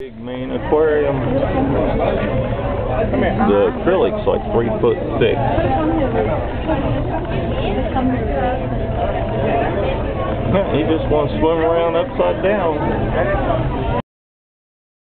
Big main aquarium. The acrylic's like three foot thick. He just wants to swim around upside down.